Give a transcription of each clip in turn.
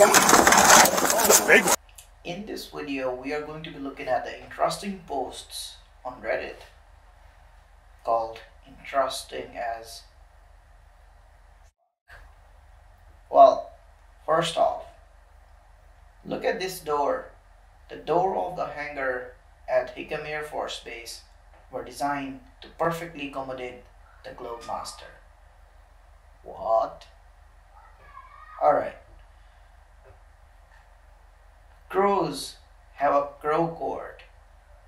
Big one. In this video, we are going to be looking at the interesting posts on Reddit called Interesting as. Well, first off, look at this door. The door of the hangar at Hickam Air Force Base were designed to perfectly accommodate the Globemaster. What? Alright. Crows have a crow court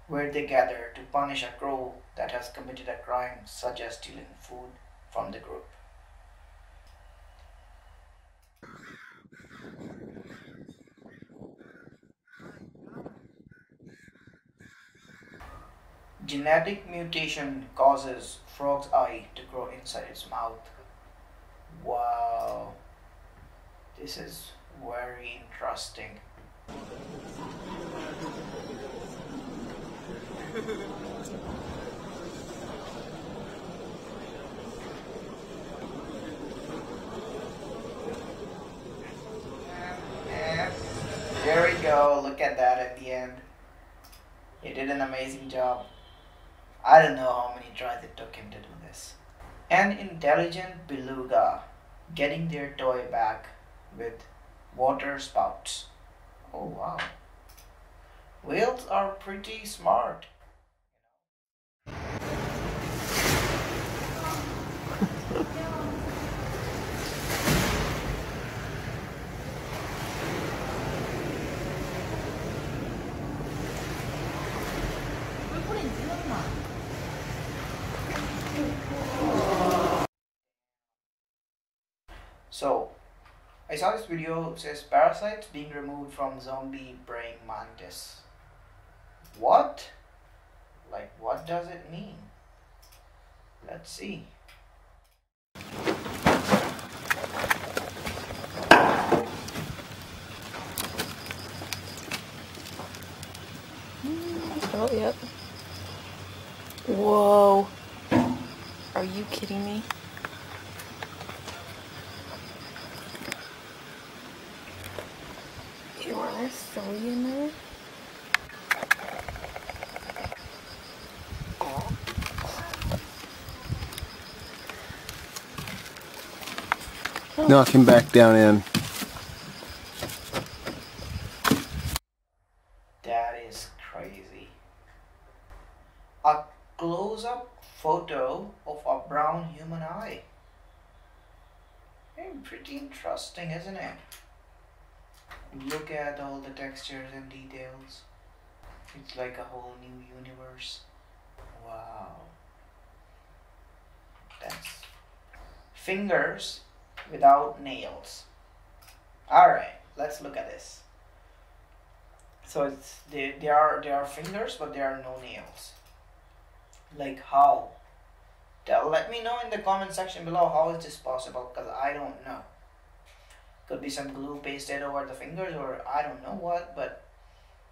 where they gather to punish a crow that has committed a crime such as stealing food from the group. Genetic mutation causes frog's eye to grow inside its mouth. Wow. This is very interesting. There we go. Look at that at the end. He did an amazing job. I don't know how many tries it took him to do this. An intelligent beluga getting their toy back with water spouts. Oh wow. Whales are pretty smart. So, I saw this video says parasites being removed from zombie brain mantis. What? Like, what does it mean? Let's see. Mm, oh, yep. Whoa. Are you kidding me? You want to throw you in there? Knock him back down in. That is crazy. A close up photo of a brown human eye. Pretty interesting, isn't it? Look at all the textures and details. It's like a whole new universe. Wow. That's fingers without nails. Alright, let's look at this. So it's they, they are they are fingers but there are no nails. Like how? Tell let me know in the comment section below how is this possible because I don't know. Could be some glue pasted over the fingers or I don't know what, but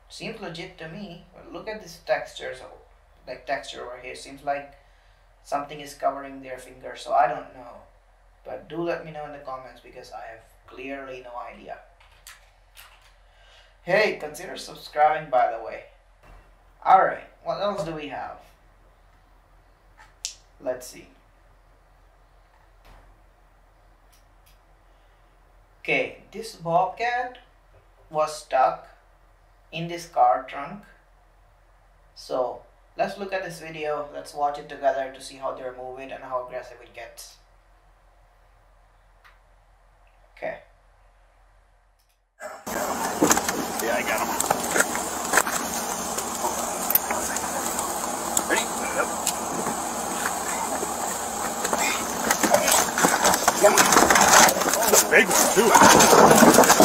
seems legit to me. But look at this texture, so like texture over here. Seems like something is covering their finger, so I don't know. But do let me know in the comments because I have clearly no idea. Hey, consider subscribing by the way. Alright, what else do we have? Let's see. Okay, this bobcat was stuck in this car trunk. So let's look at this video. Let's watch it together to see how they remove it and how aggressive it gets. Okay. Yeah, I got him. Ready? Yep Big one, too.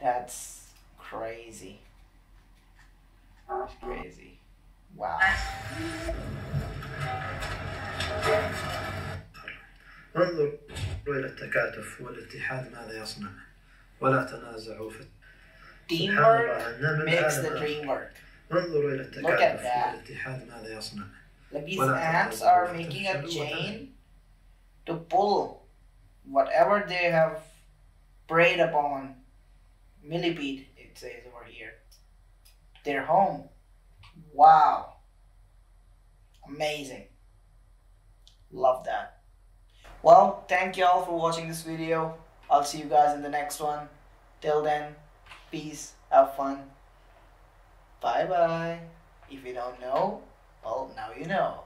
That's crazy. That's crazy. Wow. انظر إلى التكاتف والاتحاد ماذا يصنع ولا تنازعوا في Teamwork makes the dream work. Look at that. Like these amps are making a chain to pull whatever they have preyed upon. Millipede, it says over here. Their home. Wow. Amazing. Love that. Well, thank you all for watching this video. I'll see you guys in the next one. Till then, peace, have fun. Bye bye. If you don't know, well, now you know.